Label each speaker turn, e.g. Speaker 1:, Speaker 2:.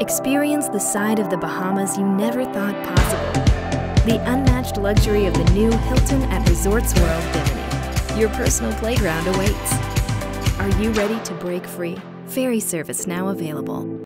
Speaker 1: Experience the side of the Bahamas you never thought possible. The unmatched luxury of the new Hilton at Resorts World Bimini. Your personal playground awaits. Are you ready to break free? Ferry service now available.